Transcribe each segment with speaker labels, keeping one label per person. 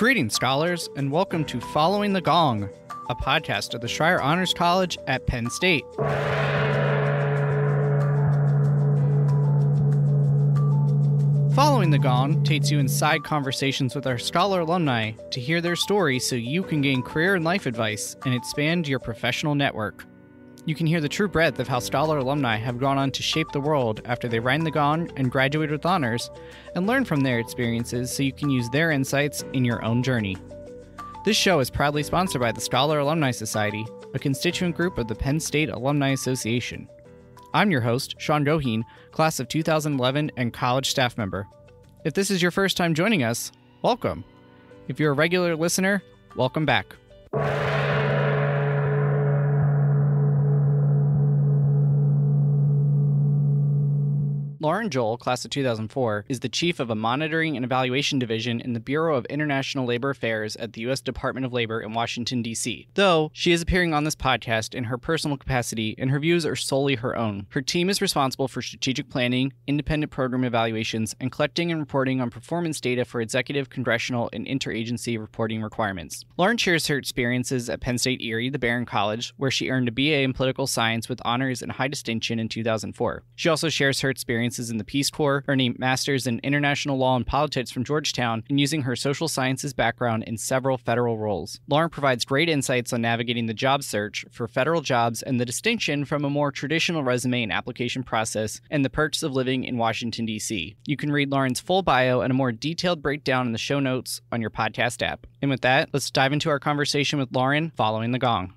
Speaker 1: Greetings, scholars, and welcome to Following the Gong, a podcast of the Schreyer Honors College at Penn State. Following the Gong takes you inside conversations with our scholar alumni to hear their stories so you can gain career and life advice and expand your professional network. You can hear the true breadth of how scholar alumni have gone on to shape the world after they rang the gong and graduated with honors, and learn from their experiences so you can use their insights in your own journey. This show is proudly sponsored by the Scholar Alumni Society, a constituent group of the Penn State Alumni Association. I'm your host, Sean Goheen, class of 2011 and college staff member. If this is your first time joining us, welcome. If you're a regular listener, welcome back. Lauren Jowell, class of 2004, is the chief of a monitoring and evaluation division in the Bureau of International Labor Affairs at the U.S. Department of Labor in Washington, D.C. Though she is appearing on this podcast in her personal capacity and her views are solely her own. Her team is responsible for strategic planning, independent program evaluations, and collecting and reporting on performance data for executive, congressional, and interagency reporting requirements. Lauren shares her experiences at Penn State Erie, the Behrend College, where she earned a BA in political science with honors and high distinction in 2004. She also shares her experience experiences in the Peace Corps, earning masters in international law and politics from Georgetown, and using her social sciences background in several federal roles. Lauren provides great insights on navigating the job search for federal jobs and the distinction from a more traditional resume and application process and the perks of living in Washington, D.C. You can read Lauren's full bio and a more detailed breakdown in the show notes on your podcast app. And with that, let's dive into our conversation with Lauren following the gong.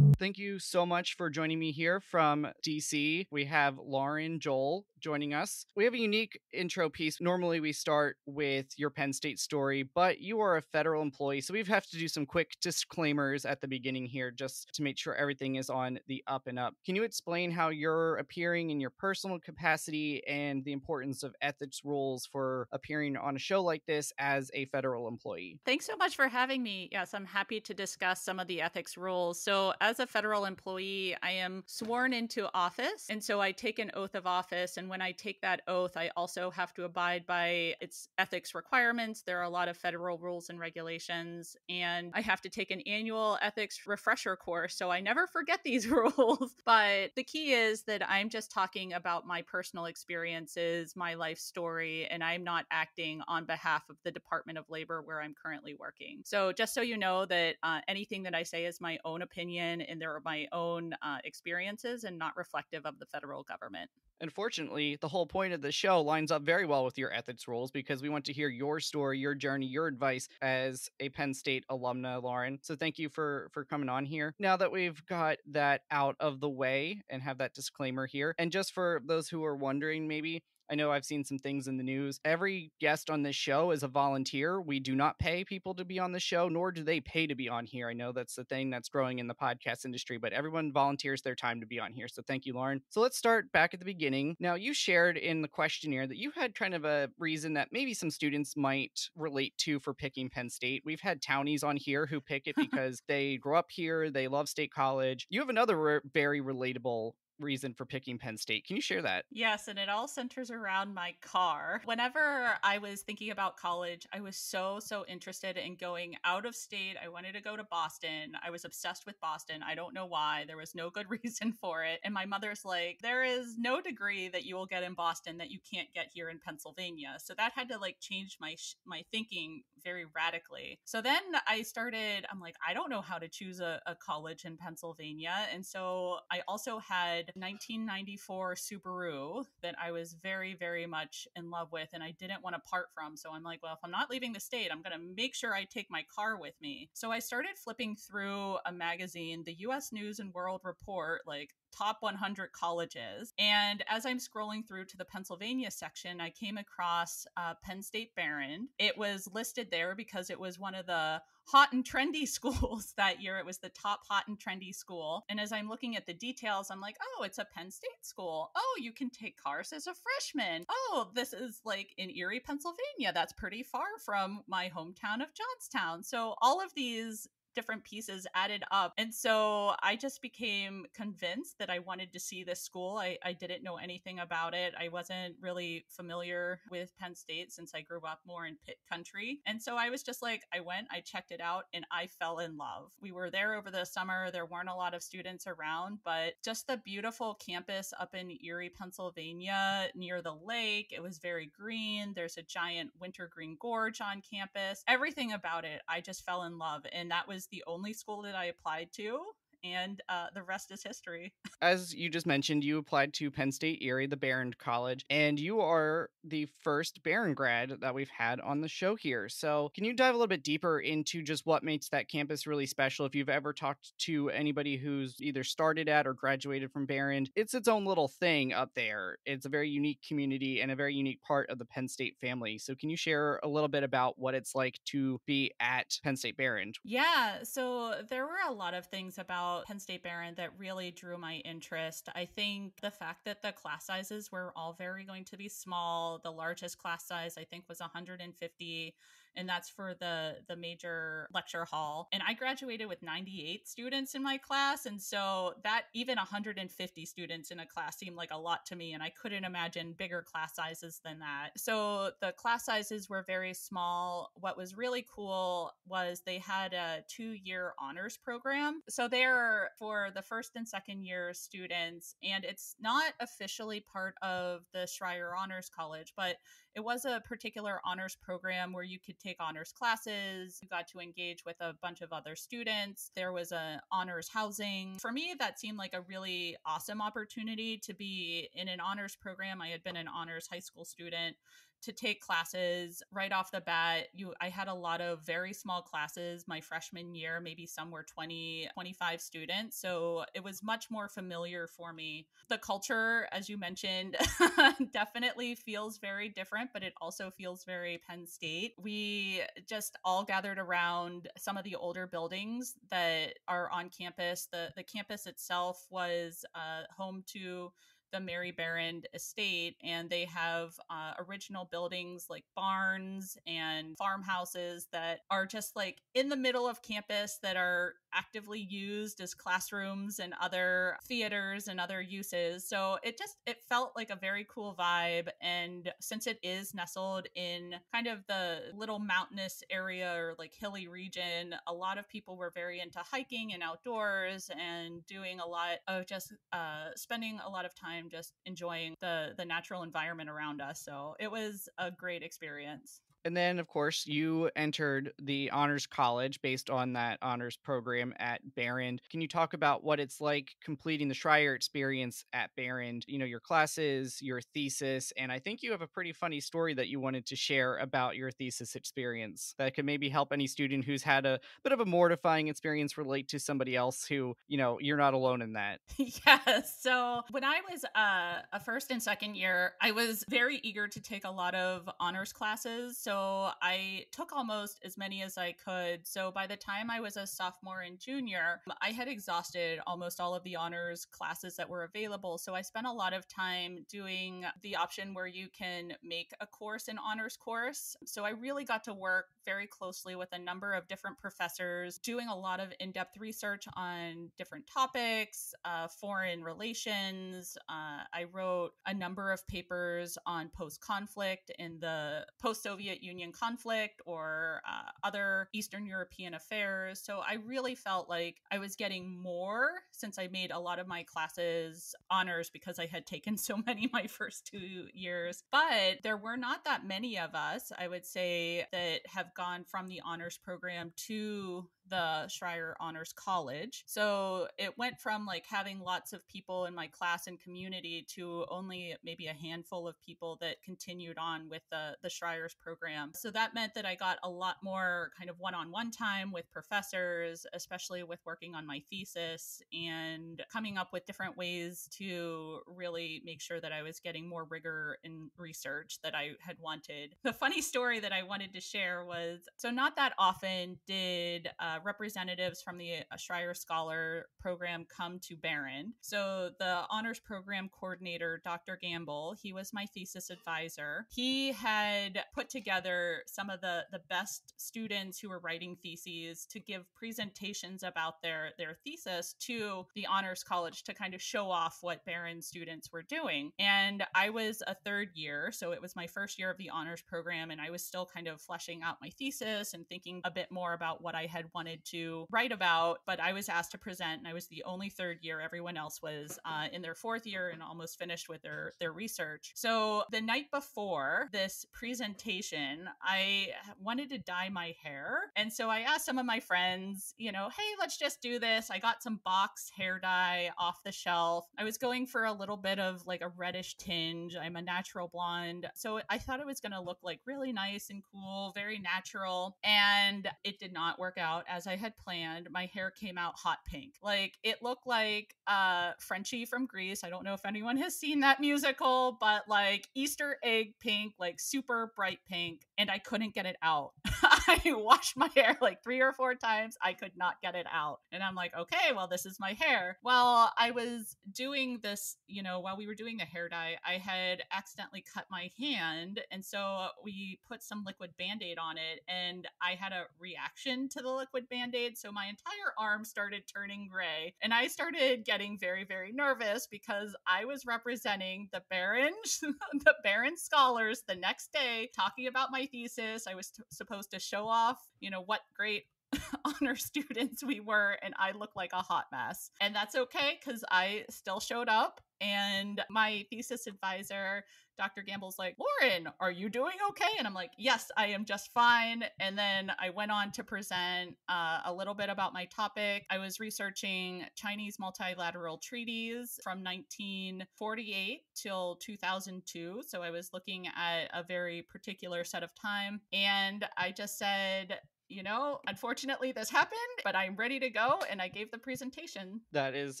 Speaker 1: Thank you so much for joining me here from DC. We have Lauren Jowell joining us. We have a unique intro piece. Normally, we start with your Penn State story, but you are a federal employee, so we have to do some quick disclaimers at the beginning here just to make sure everything is on the up and up. Can you explain how you're appearing in your personal capacity and the importance of ethics rules for appearing on a show like this as a federal employee?
Speaker 2: Thanks so much for having me. Yes, I'm happy to discuss some of the ethics rules. So, as a federal employee, I am sworn into office, and so I take an oath of office and when I take that oath, I also have to abide by its ethics requirements. There are a lot of federal rules and regulations, and I have to take an annual ethics refresher course. So I never forget these rules. but the key is that I'm just talking about my personal experiences, my life story, and I'm not acting on behalf of the Department of Labor where I'm currently working. So just so you know that uh, anything that I say is my own opinion and there are my own uh, experiences and not reflective of the federal government.
Speaker 1: Unfortunately, the whole point of the show lines up very well with your ethics rules because we want to hear your story, your journey, your advice as a Penn State alumna, Lauren. So thank you for for coming on here. Now that we've got that out of the way and have that disclaimer here, and just for those who are wondering, maybe I know I've seen some things in the news. Every guest on this show is a volunteer. We do not pay people to be on the show, nor do they pay to be on here. I know that's the thing that's growing in the podcast industry, but everyone volunteers their time to be on here. So thank you, Lauren. So let's start back at the beginning. Now, you shared in the questionnaire that you had kind of a reason that maybe some students might relate to for picking Penn State. We've had townies on here who pick it because they grew up here, they love State College. You have another re- very relatable reason for picking Penn State. Can you share that?
Speaker 2: Yes, and it all centers around my car. Whenever I was thinking about college, I was so, so interested in going out of state. I wanted to go to Boston. I was obsessed with Boston. I don't know why. There was no good reason for it. And my mother's like, there is no degree that you will get in Boston that you can't get here in Pennsylvania. So that had to like change my sh- my thinking very radically. So then I started, I'm like, I don't know how to choose a, a college in Pennsylvania. And so I also had 1994 Subaru that I was very, very much in love with and I didn't want to part from. So I'm like, well, if I'm not leaving the state, I'm going to make sure I take my car with me. So I started flipping through a magazine, the US News and World Report, like top 100 colleges. And as I'm scrolling through to the Pennsylvania section, I came across uh, Penn State Behrend. It was listed there because it was one of the hot and trendy schools that year. It was the top hot and trendy school. And as I'm looking at the details, I'm like, oh, it's a Penn State school. Oh, you can take cars as a freshman. Oh, this is like in Erie, Pennsylvania. That's pretty far from my hometown of Johnstown. So all of these different pieces added up. And so I just became convinced that I wanted to see this school. I, I didn't know anything about it. I wasn't really familiar with Penn State since I grew up more in Pitt country. And so I was just like, I went, I checked it out, and I fell in love. We were there over the summer. There weren't a lot of students around, but just the beautiful campus up in Erie, Pennsylvania, near the lake. It was very green. There's a giant wintergreen gorge on campus. Everything about it, I just fell in love. And that was the only school that I applied to and uh, the rest is history.
Speaker 1: As you just mentioned, you applied to Penn State Erie, the Behrend College, and you are the first Behrend grad that we've had on the show here. So, can you dive a little bit deeper into just what makes that campus really special? If you've ever talked to anybody who's either started at or graduated from Behrend, it's its own little thing up there. It's a very unique community and a very unique part of the Penn State family. So, can you share a little bit about what it's like to be at Penn State Behrend?
Speaker 2: Yeah, so there were a lot of things about about Penn State Behrend that really drew my interest. I think the fact that the class sizes were all very going to be small. The largest class size, I think, was 150 and that's for the the major lecture hall. And I graduated with 98 students in my class, and so that even 150 students in a class seemed like a lot to me, and I couldn't imagine bigger class sizes than that. So the class sizes were very small. What was really cool was they had a two year honors program. So they're for the first and second year students, and it's not officially part of the Schreyer Honors College, but it was a particular honors program where you could take honors classes. You got to engage with a bunch of other students. There was a honors housing. For me, that seemed like a really awesome opportunity to be in an honors program. I had been an honors high school student to take classes right off the bat. You i had a lot of very small classes my freshman year maybe some were 20 25 students. So it was much more familiar for me. The culture as you mentioned definitely feels very different but it also feels very penn state. We just all gathered around some of the older buildings that are on campus. The the campus itself was uh, home to the Mary Behrend estate, and they have uh, original buildings like barns and farmhouses that are just like in the middle of campus that are actively used as classrooms and other theaters and other uses. So it just it felt like a very cool vibe and since it is nestled in kind of the little mountainous area or like hilly region, a lot of people were very into hiking and outdoors and doing a lot of just uh, spending a lot of time just enjoying the the natural environment around us. So it was a great experience.
Speaker 1: And then, of course, you entered the honors college based on that honors program at Behrend. Can you talk about what it's like completing the Schreyer experience at Behrend? You know, your classes, your thesis, and I think you have a pretty funny story that you wanted to share about your thesis experience that could maybe help any student who's had a bit of a mortifying experience relate to somebody else who, you know, you're not alone in that.
Speaker 2: yeah. So when I was uh, a first and second year, I was very eager to take a lot of honors classes. So so I took almost as many as I could. So by the time I was a sophomore and junior, I had exhausted almost all of the honors classes that were available. So I spent a lot of time doing the option where you can make a course an honors course. So I really got to work very closely with a number of different professors, doing a lot of in depth research on different topics, uh, foreign relations. Uh, I wrote a number of papers on post conflict in the post Soviet Union conflict or uh, other Eastern European affairs. So I really felt like I was getting more since I made a lot of my classes honors because I had taken so many my first two years. But there were not that many of us, I would say, that have gone from the honors program to the Schreyer Honors College. So it went from like having lots of people in my class and community to only maybe a handful of people that continued on with the, the Schreyer's program. So that meant that I got a lot more kind of one on one time with professors, especially with working on my thesis and coming up with different ways to really make sure that I was getting more rigor in research that I had wanted. The funny story that I wanted to share was so, not that often did uh, representatives from the uh, Schreyer Scholar program come to Behrend. So the honors program coordinator, Dr. Gamble, he was my thesis advisor. He had put together some of the, the best students who were writing theses to give presentations about their, their thesis to the honors college to kind of show off what Behrend students were doing. And I was a third year, so it was my first year of the honors program, and I was still kind of fleshing out my thesis and thinking a bit more about what I had wanted to write about. But I was asked to present, and I was the only third year. Everyone else was uh, in their fourth year and almost finished with their their research. So the night before this presentation, I wanted to dye my hair, and so I asked some of my friends, you know, hey, let's just do this. I got some box hair dye off the shelf. I was going for a little bit of like a reddish tinge. I'm a natural blonde, so I thought it was going to look like really nice and cool, very natural, and it did not work out as I had planned. My hair came out hot pink. Like it looked like uh Frenchie from Grease. I don't know if anyone has seen that musical, but like Easter egg pink, like super bright pink, and I couldn't get it out. I washed my hair like three or four times. I could not get it out. And I'm like, okay, well, this is my hair. Well, I was doing this, you know, while we were doing the hair dye, I had accidentally cut my hand. And so we put some liquid band aid on it, and I had a reaction to the liquid band aid. So my entire arm started turning gray. And I started getting very, very nervous because I was representing the Behrend, the Behrend scholars the next day talking about my thesis. I was t- supposed to show off, you know, what great honor students we were and I looked like a hot mess. And that's okay cuz I still showed up and my thesis advisor Dr. Gamble's like, Lauren, are you doing okay? And I'm like, yes, I am just fine. And then I went on to present uh, a little bit about my topic. I was researching Chinese multilateral treaties from 1948 till 2002. So I was looking at a very particular set of time. And I just said, you know, unfortunately this happened, but I'm ready to go. And I gave the presentation.
Speaker 1: That is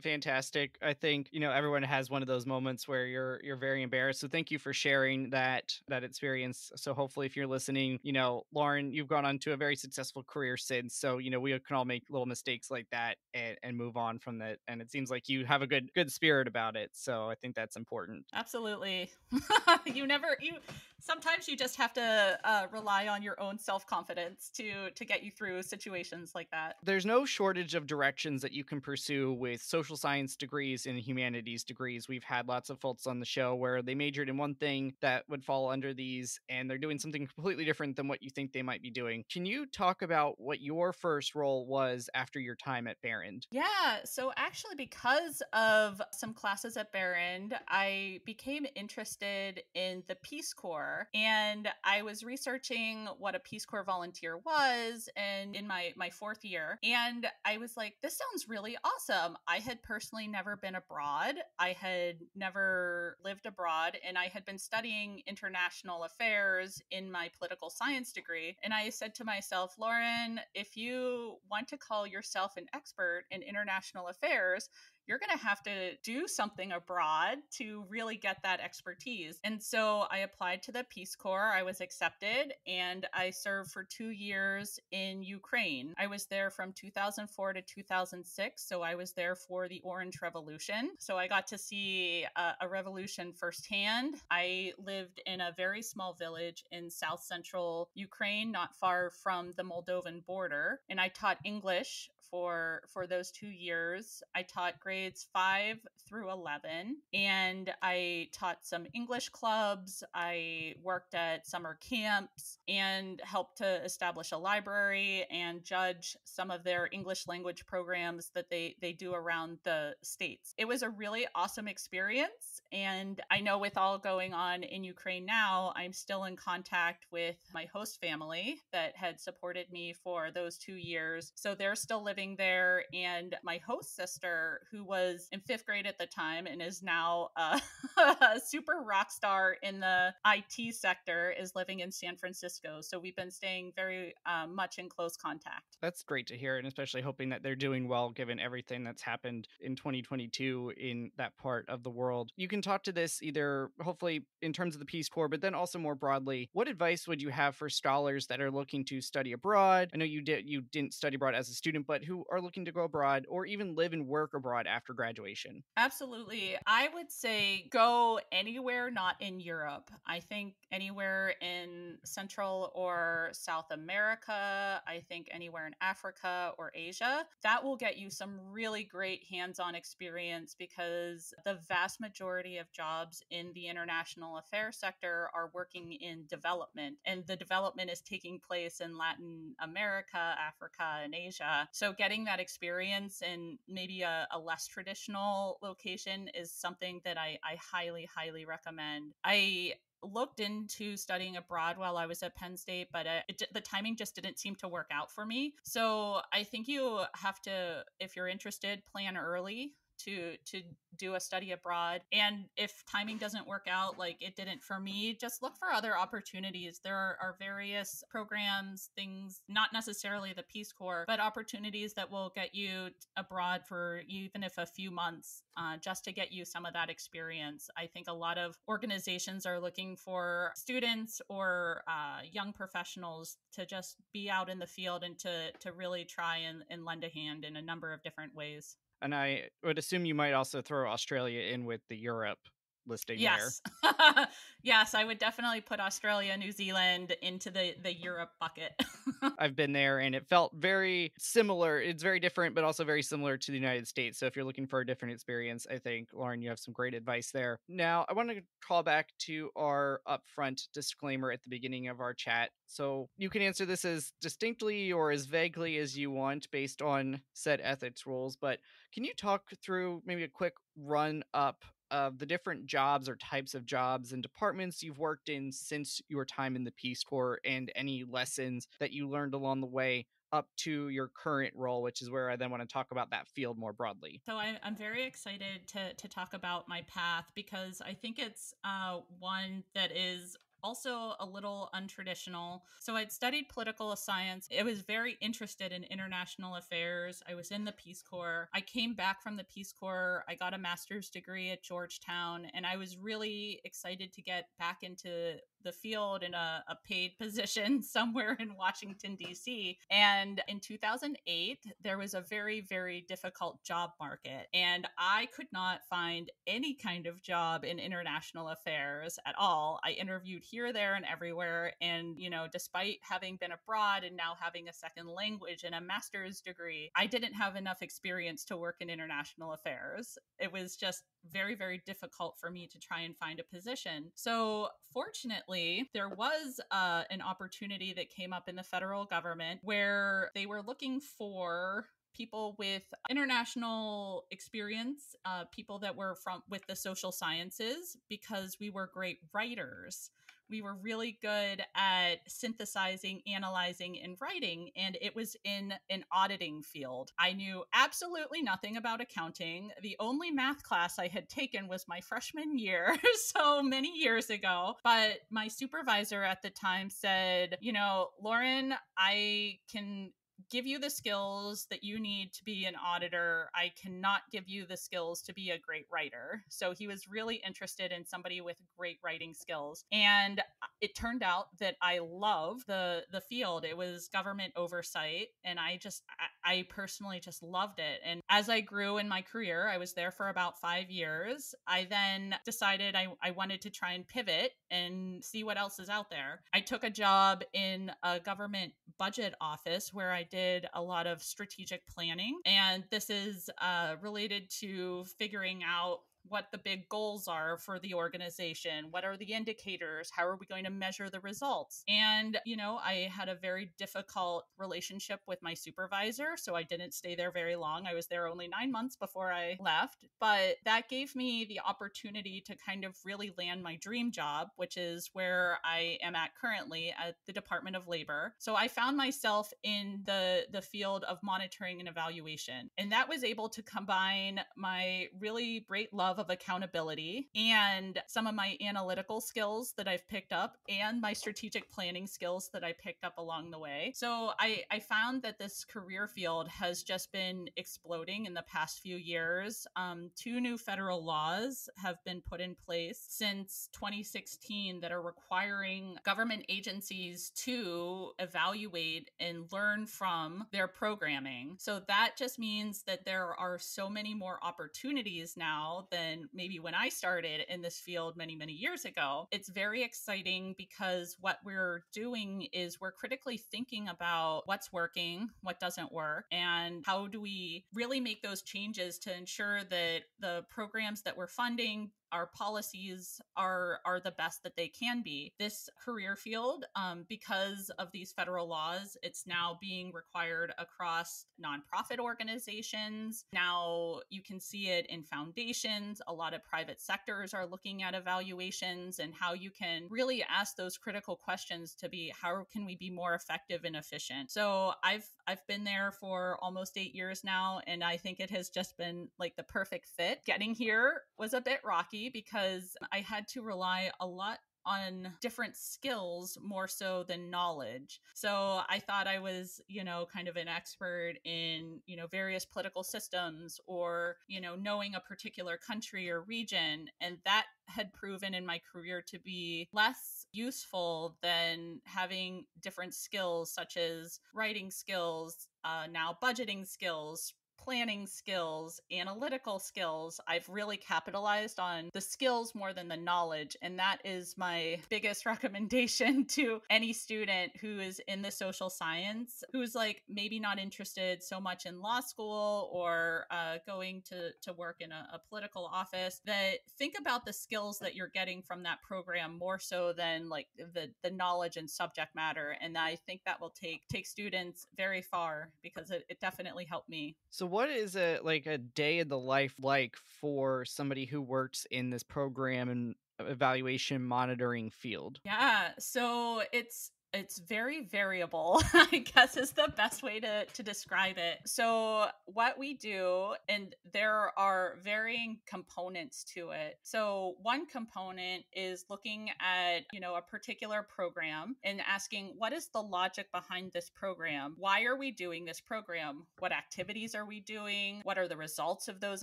Speaker 1: fantastic. I think, you know, everyone has one of those moments where you're you're very embarrassed. So thank you for sharing that that experience. So hopefully if you're listening, you know, Lauren, you've gone on to a very successful career since. So, you know, we can all make little mistakes like that and, and move on from that. And it seems like you have a good good spirit about it. So I think that's important.
Speaker 2: Absolutely. you never you sometimes you just have to uh, rely on your own self-confidence to to get you through situations like that.
Speaker 1: There's no shortage of directions that you can pursue with social science degrees and humanities degrees. We've had lots of folks on the show where they majored in one thing that would fall under these and they're doing something completely different than what you think they might be doing. Can you talk about what your first role was after your time at Behrend
Speaker 2: yeah so actually because of some classes at Behrend i became interested in the peace corps and I was researching what a Peace Corps volunteer was and in my my fourth year and I was like this sounds really awesome. I had personally never been abroad. I had never lived abroad and I had been studying international affairs in my political science degree and I said to myself, Lauren, if you want to call yourself an expert in international affairs, you're going to have to do something abroad to really get that expertise. And so I applied to the Peace Corps. I was accepted and I served for two years in Ukraine. I was there from 2004 to 2006. So I was there for the Orange Revolution. So I got to see a, a revolution firsthand. I lived in a very small village in south central Ukraine, not far from the Moldovan border. And I taught English for for those two years. I taught grades five through eleven, and I taught some English clubs. I worked at summer camps and helped to establish a library and judge some of their English language programs that they they do around the states. It was a really awesome experience, and I know with all going on in Ukraine now, I'm still in contact with my host family that had supported me for those two years. So they're still living there. And my host sister, who was in fifth grade at the time and is now a, a super rock star in the IT sector, is living in San Francisco. So we've been staying very um, much in close contact.
Speaker 1: That's great to hear, and especially hoping that they're doing well given everything that's happened in 2022 in that part of the world. You can talk to this either hopefully in terms of the Peace Corps, but then also more broadly. What advice would you have for scholars that are looking to study abroad? I know you did you didn't study abroad as a student, but who are looking to go abroad or even live and work abroad after graduation?
Speaker 2: Absolutely. I would say go anywhere not in Europe. I think anywhere in Central or South America, I think anywhere in Africa or Asia. That will get you some really great hands on experience because the vast majority of jobs in the international affairs sector are working in development, and the development is taking place in Latin America, Africa, and Asia. So, getting that experience in maybe a, a less traditional location is something that I, I highly, highly recommend. I looked into studying abroad while I was at Penn State, but uh, it, the timing just didn't seem to work out for me. So I think you have to, if you're interested, plan early to to do a study abroad. And if timing doesn't work out like it didn't for me just look for other opportunities. There are, are, various programs things not necessarily the peace corps but opportunities that will get you abroad for even if a few months uh, just to get you some of that experience. I think a lot of organizations are looking for students or uh, young professionals to just be out in the field and to to really try and, and lend a hand in a number of different ways
Speaker 1: and I would assume you might also throw Australia in with the Europe listing
Speaker 2: yes. there. yes, I would definitely put Australia, New Zealand into the the Europe bucket.
Speaker 1: I've been there and it felt very similar. It's very different but also very similar to the United States. So if you're looking for a different experience, I think Lauren you have some great advice there. Now, I want to call back to our upfront disclaimer at the beginning of our chat. So you can answer this as distinctly or as vaguely as you want based on said ethics rules, but can you talk through maybe a quick run up of the different jobs or types of jobs and departments you've worked in since your time in the Peace Corps and any lessons that you learned along the way up to your current role, which is where I then want to talk about that field more broadly.
Speaker 2: So I, am very excited to to talk about my path because I think it's uh, one that is also a little untraditional. So I'd studied political science. I was very interested in international affairs. I was in the Peace Corps. I came back from the Peace Corps. I got a master's degree at Georgetown, and I was really excited to get back into the field in a, a paid position somewhere in Washington, D.C. And in 2008, there was a very, very difficult job market. And I could not find any kind of job in international affairs at all. I interviewed here, there, and everywhere. And, you know, despite having been abroad and now having a second language and a master's degree, I didn't have enough experience to work in international affairs. It was just very, very difficult for me to try and find a position. So, fortunately, there was uh, an opportunity that came up in the federal government where they were looking for people with international experience, uh, people that were from with the social sciences, because we were great writers we were really good at synthesizing, analyzing, and writing. And it was in an auditing field. I knew absolutely nothing about accounting. The only math class I had taken was my freshman year, so many years ago. But my supervisor at the time said, you know, Lauren, I can give you the skills that you need to be an auditor. I cannot give you the skills to be a great writer. So he was really interested in somebody with great writing skills. And uh, it turned out that I love the the field. It was government oversight and I just I, I personally just loved it. And as I grew in my career, I was there for about 5 years. I then decided I I wanted to try and pivot and see what else is out there. I took a job in a government budget office where I did a lot of strategic planning. And this is uh, related to figuring out what the big goals are for the organization. What are the indicators? How are we going to measure the results? And, you know, I had a very difficult relationship with my supervisor. So I didn't stay there very long. I was there only nine months before I left. But that gave me the opportunity to kind of really land my dream job, which is where I am at currently at the Department of Labor. So I found myself in the, the field of monitoring and evaluation. And that was able to combine my really great love love of accountability and some of my analytical skills that I've picked up and my strategic planning skills that I picked up along the way. So I, I found that this career field has just been exploding in the past few years. Um, two new federal laws have been put in place since 2016 that are requiring government agencies to evaluate and learn from their programming. So that just means that there are so many more opportunities now than maybe when I started in this field many, many years ago. It's very exciting because what we're doing is we're critically thinking about what's working, what doesn't work, and how do we really make those changes to ensure that the programs that we're funding our policies are are the best that they can be. This career field, um, because of these federal laws, it's now being required across nonprofit organizations. Now you can see it in foundations. A lot of private sectors are looking at evaluations and how you can really ask those critical questions to be how can we be more effective and efficient. So I've I've been there for almost eight years now, and I think it has just been like the perfect fit. Getting here was a bit rocky because I had to rely a lot on different skills more so than knowledge. So I thought I was, you know, kind of an expert in, you know, various political systems or, you know, knowing a particular country or region. And that had proven in my career to be less useful than having different skills such as writing skills, uh, now budgeting skills, planning skills, analytical skills. I've really capitalized on the skills more than the knowledge. And that is my biggest recommendation to any student who is in the social science, who's like maybe not interested so much in law school or uh, going to, to work in a, a political office, that think about the skills that you're getting from that program more so than like the, the knowledge and subject matter. And I think that will take, take students very far because it, it definitely helped me.
Speaker 1: So what is a like a day in the life like for somebody who works in this program and evaluation monitoring field?
Speaker 2: Yeah, so it's it's very variable i guess is the best way to, to describe it. So what we do and there are varying components to it. So one component is looking at you know a particular program and asking what is the logic behind this program? Why are we doing this program? What activities are we doing? What are the results of those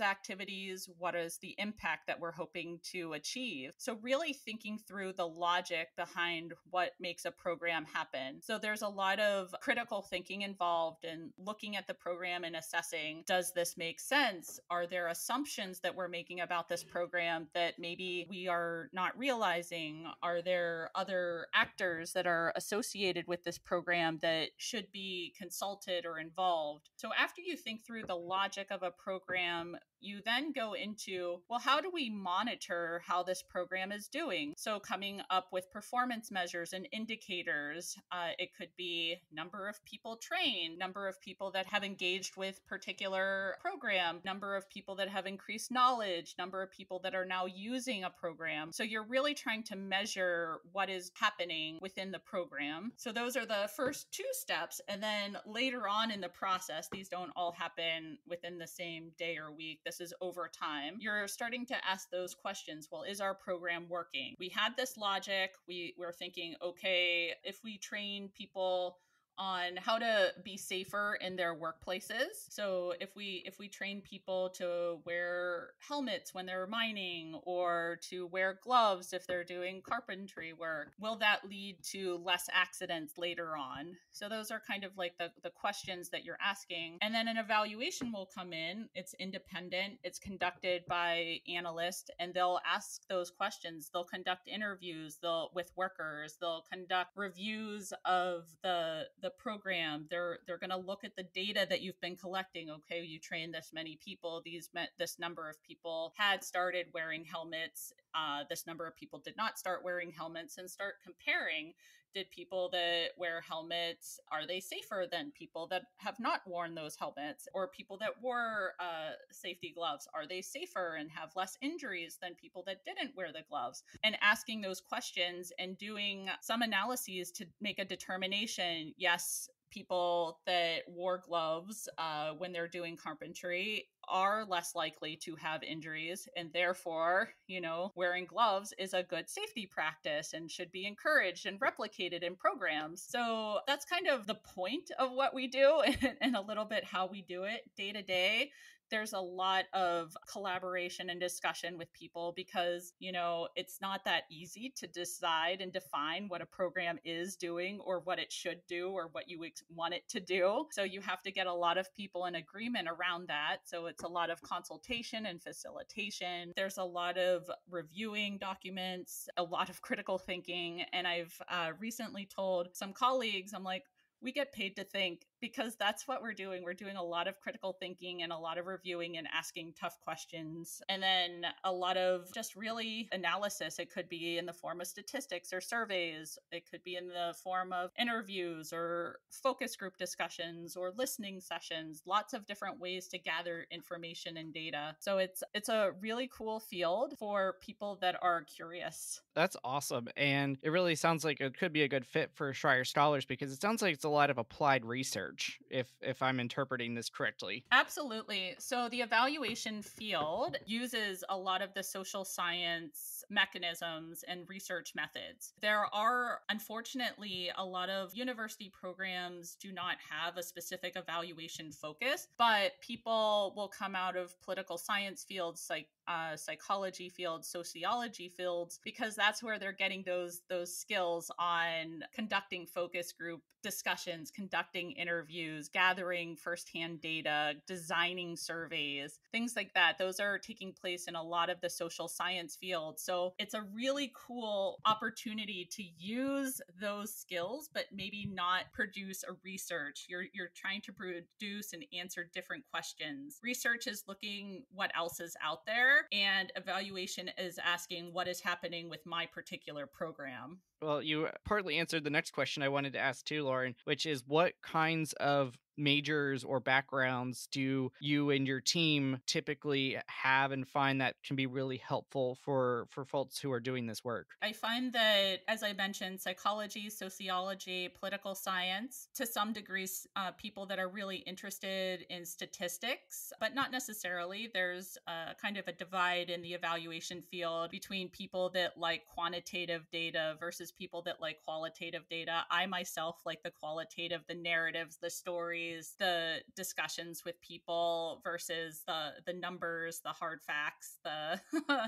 Speaker 2: activities? What is the impact that we're hoping to achieve? So really thinking through the logic behind what makes a program program happen. So there's a lot of critical thinking involved in looking at the program and assessing does this make sense? Are there assumptions that we're making about this program that maybe we are not realizing? Are there other actors that are associated with this program that should be consulted or involved? So after you think through the logic of a program, you then go into, well, how do we monitor how this program is doing? So, coming up with performance measures and indicators. Uh, it could be number of people trained, number of people that have engaged with particular program, number of people that have increased knowledge, number of people that are now using a program. So, you're really trying to measure what is happening within the program. So, those are the first two steps. And then later on in the process, these don't all happen within the same day or week is over time, you're starting to ask those questions. Well, is our program working? We had this logic. We were thinking, okay, if we train people on how to be safer in their workplaces. So if we if we train people to wear helmets when they're mining or to wear gloves if they're doing carpentry work, will that lead to less accidents later on? So those are kind of like the, the questions that you're asking. And then an evaluation will come in. It's independent, it's conducted by analysts, and they'll ask those questions. They'll conduct interviews they'll with workers, they'll conduct reviews of the the the program they're they're going to look at the data that you've been collecting. Okay you trained this many people these met this number of people had started wearing helmets uh, this number of people did not start wearing helmets and start comparing did people that wear helmets are they safer than people that have not worn those helmets? Or people that wore uh, safety gloves are they safer and have less injuries than people that didn't wear the gloves? And asking those questions and doing some analyses to make a determination yes people that wore gloves uh, when they're doing carpentry are less likely to have injuries, and therefore, you know, wearing gloves is a good safety practice and should be encouraged and replicated in programs. So that's kind of the point of what we do and, and a little bit how we do it day to day there's a lot of collaboration and discussion with people because, you know, it's not that easy to decide and define what a program is doing or what it should do or what you want it to do. So you have to get a lot of people in agreement around that. So it's a lot of consultation and facilitation. There's a lot of reviewing documents, a lot of critical thinking. And I've uh, recently told some colleagues, I'm like, we get paid to think because that's what we're doing. We're doing a lot of critical thinking and a lot of reviewing and asking tough questions. And then a lot of just really analysis. It could be in the form of statistics or surveys, it could be in the form of interviews or focus group discussions or listening sessions, lots of different ways to gather information and data. So it's it's a really cool field for people that are curious.
Speaker 1: That's awesome. And it really sounds like it could be a good fit for Schreyer Scholars because it sounds like it's a lot of applied research if if i'm interpreting this correctly.
Speaker 2: Absolutely. So the evaluation field uses a lot of the social science mechanisms and research methods. There are unfortunately a lot of university programs do not have a specific evaluation focus but people will come out of political science fields like uh, psychology fields, sociology fields, because that's where they're getting those those skills on conducting focus group discussions, conducting interviews, gathering firsthand data, designing surveys, things like that. Those are taking place in a lot of the social science fields. So it's a really cool opportunity to use those skills, but maybe not produce a research. You're you're trying to produce and answer different questions. Research is looking what else is out there and evaluation is asking what is happening with my particular program.
Speaker 1: Well, you partly answered the next question I wanted to ask too, Lauren, which is what kinds of majors or backgrounds do you and your team typically have and find that can be really helpful for for folks who are doing this work?
Speaker 2: I find that as i mentioned psychology sociology political science to some degrees uh, people that are really interested in statistics but not necessarily. There's a kind of a divide in the evaluation field between people that like quantitative data versus people that like qualitative data i myself like the qualitative the narratives the stories the discussions with people versus the the numbers, the hard facts, the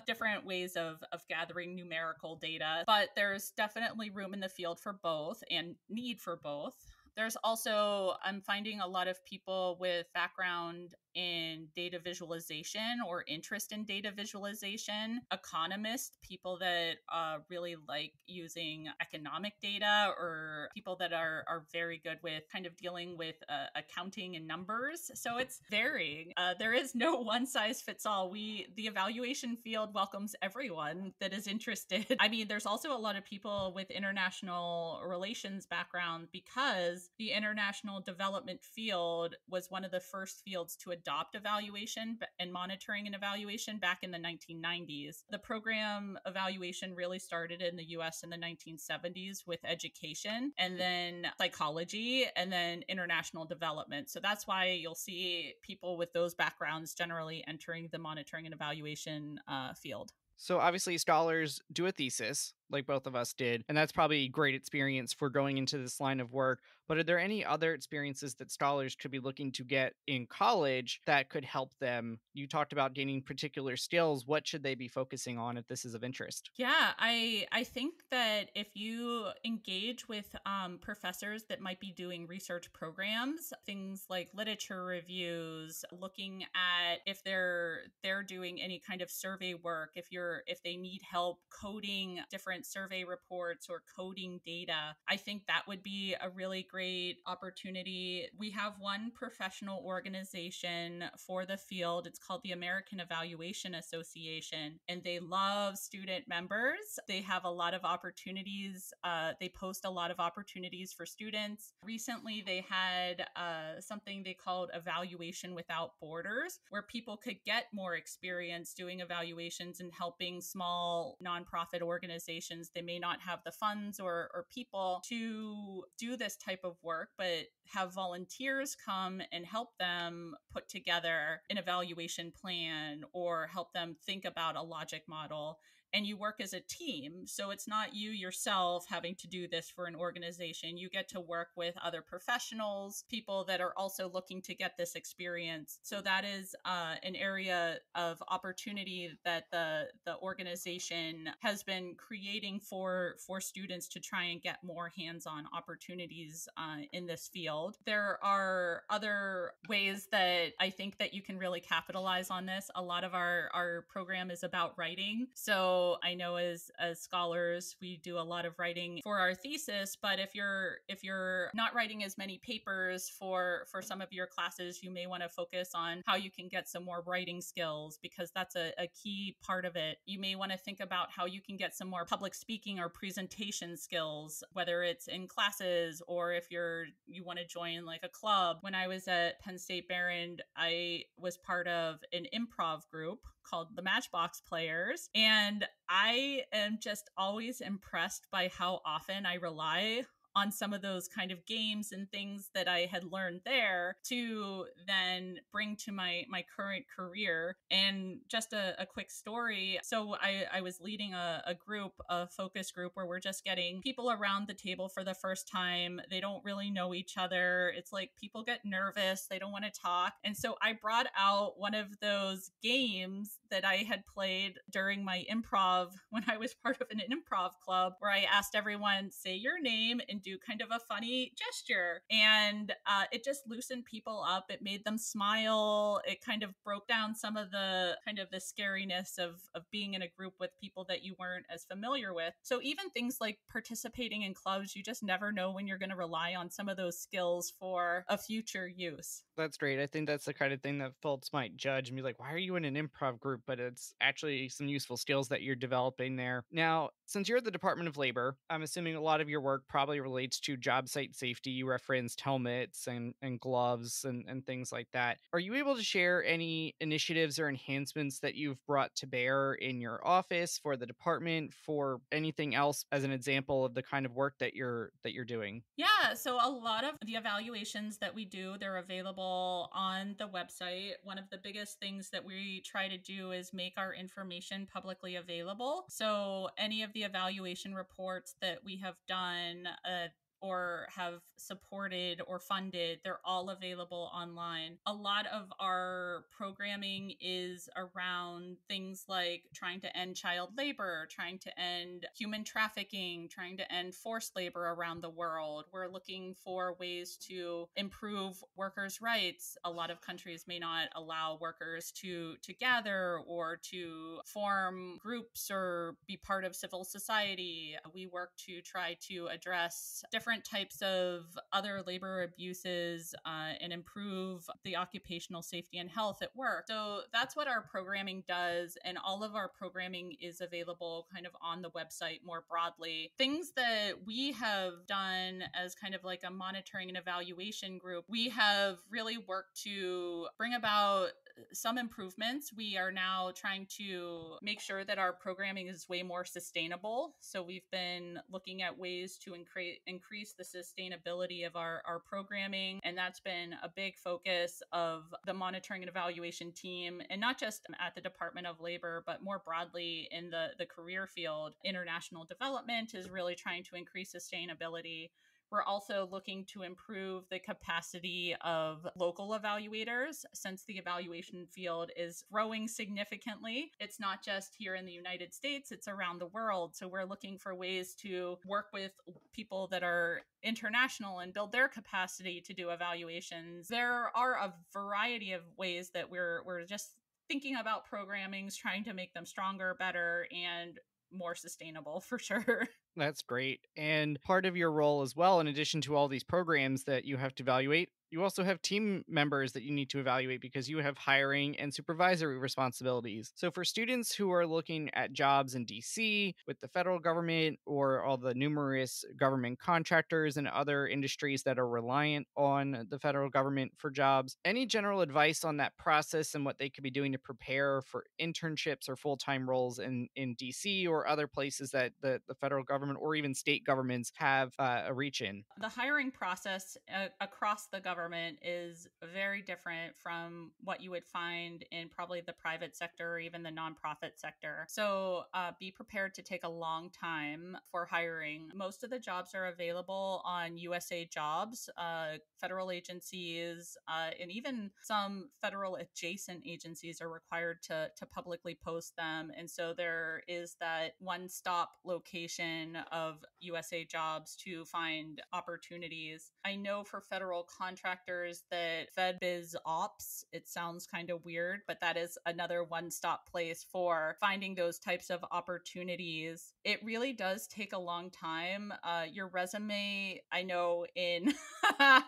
Speaker 2: different ways of of gathering numerical data. But there's definitely room in the field for both and need for both. There's also, I'm finding a lot of people with background in data visualization or interest in data visualization, economists, people that uh, really like using economic data, or people that are, are very good with kind of dealing with uh, accounting and numbers. So it's varying. Uh, there is no one size fits all. We, the evaluation field welcomes everyone that is interested. I mean, there's also a lot of people with international relations background because the international development field was one of the first fields to adopt evaluation and monitoring and evaluation back in the 1990s. The program evaluation really started in the US in the 1970s with education and then psychology and then international development. So that's why you'll see people with those backgrounds generally entering the monitoring and evaluation uh, field.
Speaker 1: So obviously scholars do a thesis like both of us did, and that's probably a great experience for going into this line of work. But are there any other experiences that scholars could be looking to get in college that could help them? You talked about gaining particular skills. What should they be focusing on if this is of interest?
Speaker 2: Yeah, I I think that if you engage with um, professors that might be doing research programs, things like literature reviews, looking at if they're they're doing any kind of survey work, if you're if they need help coding different survey reports or coding data, I think that would be a really great opportunity. We have one professional organization for the field. It's called the American Evaluation Association, and they love student members. They have a lot of opportunities. Uh, they post a lot of opportunities for students. Recently, they had uh, something they called Evaluation Without Borders, where people could get more experience doing evaluations and helping small nonprofit organizations organizations they may not have the funds or, or people to do this type of work but have volunteers come and help them put together an evaluation plan or help them think about a logic model and you work as a team. So it's not you yourself having to do this for an organization. You get to work with other professionals, people that are also looking to get this experience. So that is uh, an area of opportunity that the the organization has been creating for for students to try and get more hands-on opportunities uh, in this field. There are other ways that I think that you can really capitalize on this. A lot of our our program is about writing. So I know as as scholars we do a lot of writing for our thesis, but if you're if you're not writing as many papers for for some of your classes, you may want to focus on how you can get some more writing skills because that's a, a key part of it. You may want to think about how you can get some more public speaking or presentation skills, whether it's in classes or if you're you want to join like a club. When I was at Penn State Behrend, I was part of an improv group called the Matchbox Players. And I am just always impressed by how often I rely on some of those kind of games and things that I had learned there to then bring to my my current career. And just a, a quick story. So I, I was leading a, a group, a focus group where we're just getting people around the table for the first time. They don't really know each other. It's like people get nervous, they don't want to talk. And so I brought out one of those games that I had played during my improv when I was part of an improv club where I asked everyone, say your name and do kind of a funny gesture. And uh, it just loosened people up. It made them smile. It kind of broke down some of the kind of the scariness of, of being in a group with people that you weren't as familiar with. So even things like participating in clubs, you just never know when you're going to rely on some of those skills for a future use.
Speaker 1: That's great. I think that's the kind of thing that folks might judge and be like, why are you in an improv group? But it's actually some useful skills that you're developing there. Now, since you're at the Department of Labor, I'm assuming a lot of your work probably relates to job site safety. You referenced helmets and, and gloves and, and things like that. Are you able to share any initiatives or enhancements that you've brought to bear in your office for the department for anything else as an example of the kind of work that you're that you're doing?
Speaker 2: Yeah, so a lot of the evaluations that we do, they're available on the website. One of the biggest things that we try to do is make our information publicly available. So any of the evaluation reports that we have done, uh, or have supported or funded, they're all available online. A lot of our programming is around things like trying to end child labor, trying to end human trafficking, trying to end forced labor around the world. We're looking for ways to improve workers' rights. A lot of countries may not allow workers to to gather or to form groups or be part of civil society. We work to try to address different different types of other labor abuses uh, and improve the occupational safety and health at work. So that's what our programming does. And all of our programming is available kind of on the website more broadly. Things that we have done as kind of like a monitoring and evaluation group, we have really worked to bring about some improvements. We are now trying to make sure that our programming is way more sustainable. So we've been looking at ways to increase increase the sustainability of our, our programming. And that's been a big focus of the monitoring and evaluation team, and not just at the Department of Labor, but more broadly in the, the career field. International development is really trying to increase sustainability. We're also looking to improve the capacity of local evaluators since the evaluation field is growing significantly. It's not just here in the United States, it's around the world. So we're looking for ways to work with people that are international and build their capacity to do evaluations. There are a variety of ways that we're we're just thinking about programmings, trying to make them stronger, better, and more sustainable for sure.
Speaker 1: That's great. And part of your role as well, in addition to all these programs that you have to evaluate, You also have team members that you need to evaluate because you have hiring and supervisory responsibilities. So, for students who are looking at jobs in DC with the federal government or all the numerous government contractors and other industries that are reliant on the federal government for jobs, any general advice on that process and what they could be doing to prepare for internships or full time roles in, in DC or other places that the, the federal government or even state governments have uh, a reach in?
Speaker 2: The hiring process uh, across the government is very different from what you would find in probably the private sector or even the nonprofit sector. So uh, be prepared to take a long time for hiring. Most of the jobs are available on USA Jobs, uh, federal agencies, uh, and even some federal adjacent agencies are required to, to publicly post them. And so there is that one stop location of USA Jobs to find opportunities. I know for federal contractors that FedBiz Ops, it sounds kind of weird, but that is another one stop place for finding those types of opportunities. It really does take a long time. Uh, your resume, I know in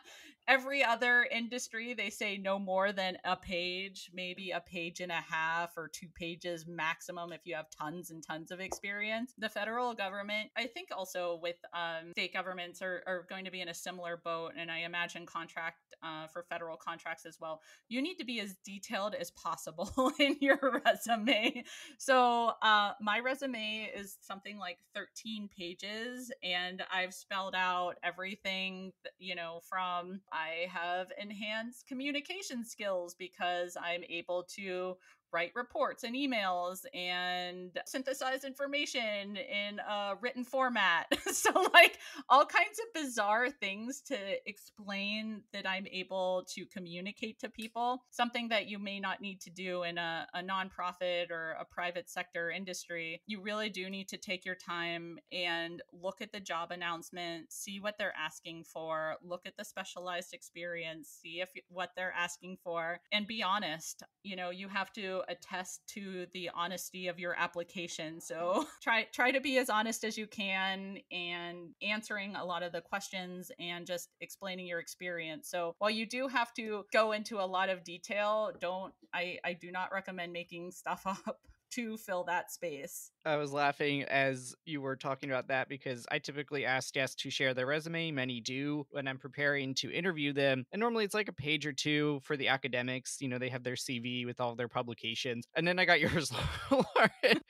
Speaker 2: every other industry they say no more than a page maybe a page and a half or two pages maximum if you have tons and tons of experience. The federal government i think also with um, state governments are, are going to be in a similar boat and i imagine contract uh, for federal contracts as well. You need to be as detailed as possible in your resume. So uh, my resume is something like 13 pages and i've spelled out everything you know from I have enhanced communication skills because I'm able to write reports and emails and synthesize information in a written format. so, like, all kinds of bizarre things to explain that I'm able to communicate to people, something that you may not need to do in a, a nonprofit or a private sector industry. You really do need to take your time and look at the job announcement, see what they're asking for, look at the specialized experience, see if what they're asking for, and be honest. You know, you have to attest to the honesty of your application. So try try to be as honest as you can and answering a lot of the questions and just explaining your experience. So while you do have to go into a lot of detail, don't I I do not recommend making stuff up to fill that space.
Speaker 1: I was laughing as you were talking about that because I typically ask guests to share their resume. Many do when I'm preparing to interview them. And normally it's like a page or two for the academics. You know, they have their CV with all their publications. And then I got yours, Lauren.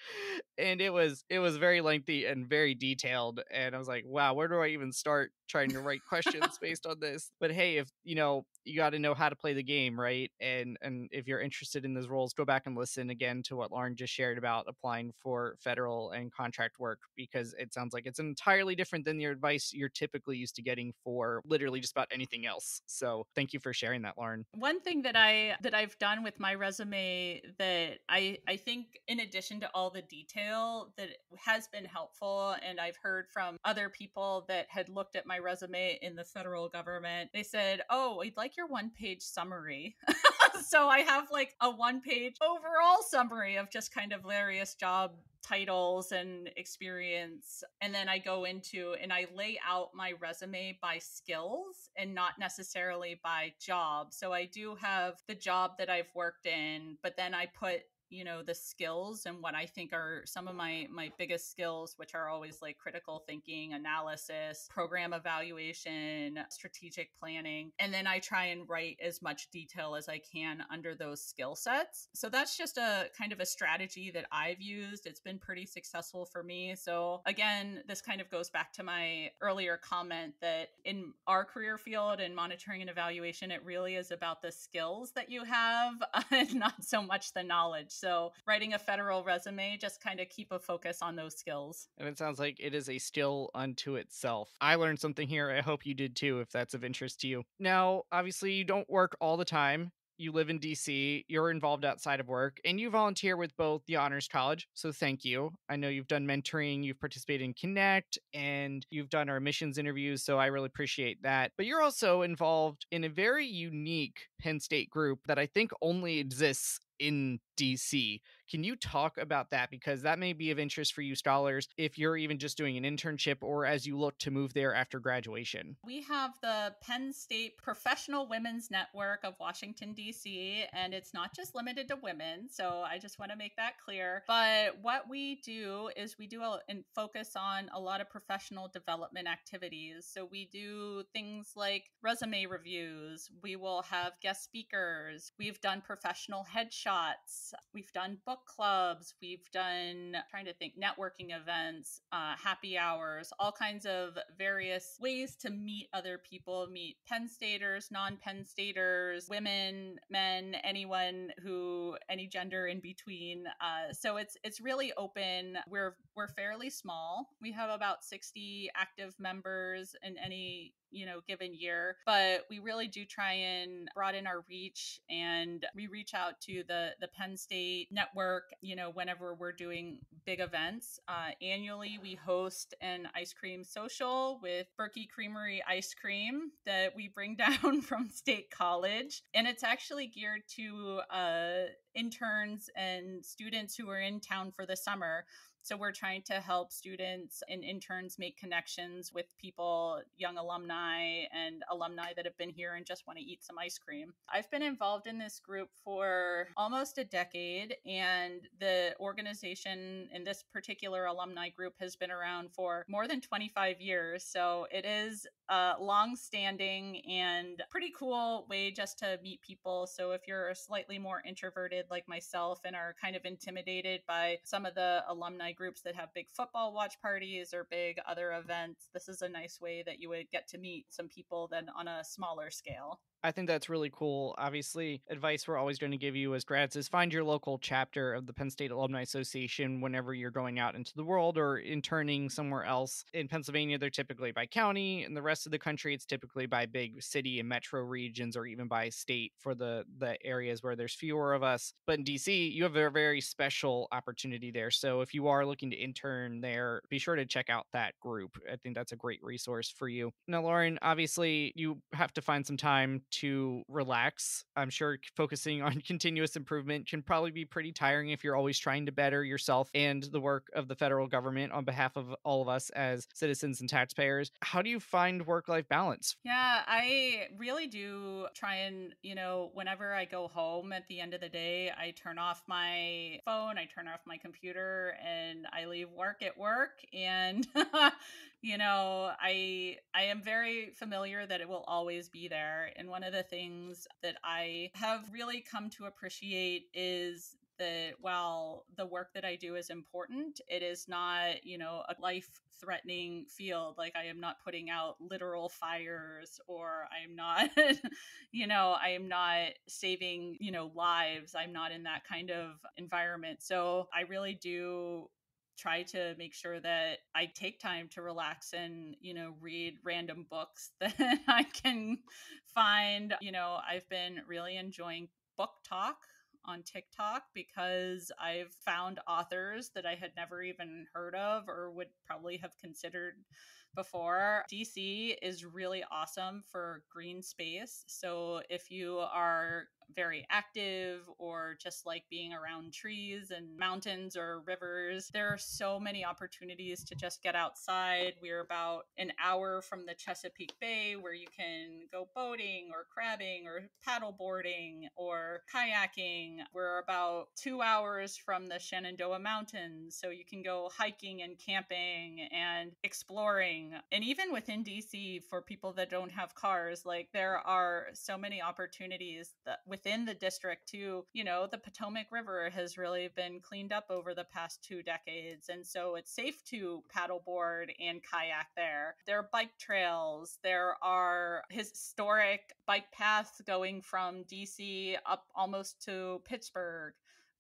Speaker 1: and it was it was very lengthy and very detailed. And I was like, wow, where do I even start trying to write questions based on this? But hey, if you know, you got to know how to play the game, right? And and if you're interested in those roles, go back and listen again to what Lauren just shared about applying for federal and contract work because it sounds like it's entirely different than the advice you're typically used to getting for literally just about anything else. So, thank you for sharing that, Lauren.
Speaker 2: One thing that I that I've done with my resume that I I think in addition to all the detail that has been helpful and I've heard from other people that had looked at my resume in the federal government, they said, "Oh, we'd like your one-page summary." so I have like a one-page overall summary of just kind of various job titles and experience and then i go into and i lay out my resume by skills and not necessarily by job so i do have the job that i've worked in but then i put you know the skills and what i think are some of my my biggest skills which are always like critical thinking analysis program evaluation strategic planning and then i try and write as much detail as i can under those skill sets. So that's just a kind of a strategy that i've used. It's been pretty successful for me. So again this kind of goes back to my earlier comment that in our career field in monitoring and evaluation it really is about the skills that you have and not so much the knowledge so writing a federal resume, just kind of keep a focus on those skills.
Speaker 1: And it sounds like it is a skill unto itself. I learned something here. I hope you did too, if that's of interest to you. Now, obviously, you don't work all the time you live in DC, you're involved outside of work, and you volunteer with both the Honors College. So thank you. I know you've done mentoring, you've participated in Connect, and you've done our missions interviews. So I really appreciate that. But you're also involved in a very unique Penn State group that I think only exists in DC. Can you talk about that? Because that may be of interest for you scholars if you're even just doing an internship or as you look to move there after graduation.
Speaker 2: We have the Penn State Professional Women's Network of Washington, D.C., and it's not just limited to women. So I just want to make that clear. But what we do is we do a, and focus on a lot of professional development activities. So we do things like resume reviews, we will have guest speakers, we've done professional headshots, we've done book clubs, we've done, trying to think, networking events, uh, happy hours, all kinds of various ways to meet other people, meet Penn Staters, non Penn Staters, women, men, anyone who, any gender in between. Uh, so it's it's really open. We're we're fairly small. We have about 60 active members in any you know given year but we really do try and broaden our reach and we reach out to the the penn state network you know whenever we're doing big events. Uh, annually we host an ice cream social with berkey creamery ice cream that we bring down from state college and it's actually geared to uh, interns and students who are in town for the summer so we're trying to help students and interns make connections with people, young alumni and alumni that have been here and just want to eat some ice cream. I've been involved in this group for almost a decade, and the organization in this particular alumni group has been around for more than 25 years. So it is a long standing and pretty cool way just to meet people. So if you're slightly more introverted like myself and are kind of intimidated by some of the alumni groups that have big football watch parties or big other events, this is a nice way that you would get to meet some people then on a smaller scale.
Speaker 1: I think that's really cool. Obviously, advice we're always going to give you as grads is find your local chapter of the Penn State Alumni Association whenever you're going out into the world or interning somewhere else. In Pennsylvania, they're typically by county. In the rest of the country, it's typically by big city and metro regions or even by state for the, the areas where there's fewer of us. But in DC, you have a very special opportunity there. So if you are looking to intern there, be sure to check out that group. I think that's a great resource for you. Now, Lauren, obviously, you have to find some time to relax. I'm sure focusing on continuous improvement can probably be pretty tiring if you're always trying to better yourself and the work of the federal government on behalf of all of us as citizens and taxpayers. How do you find work life balance?
Speaker 2: Yeah, I really do try and, you know, whenever I go home at the end of the day, I turn off my phone, I turn off my computer, and I leave work at work. And you know i i am very familiar that it will always be there and one of the things that i have really come to appreciate is that while the work that I do is important, it is not, you know, a life threatening field. Like I am not putting out literal fires or I'm not, you know, I am not saving, you know, lives. I'm not in that kind of environment. So I really do try to make sure that I take time to relax and, you know, read random books that I can find. You know, I've been really enjoying book talk on TikTok because I've found authors that I had never even heard of or would probably have considered before. DC is really awesome for green space. So if you are very active or just like being around trees and mountains or rivers. There are so many opportunities to just get outside. We're about an hour from the Chesapeake Bay where you can go boating or crabbing or paddle boarding or kayaking. We're about two hours from the Shenandoah Mountains, so you can go hiking and camping and exploring. And even within DC, for people that don't have cars, like there are so many opportunities that within the district too you know the potomac river has really been cleaned up over the past two decades and so it's safe to paddleboard and kayak there. There are bike trails there are historic bike paths going from dc up almost to pittsburgh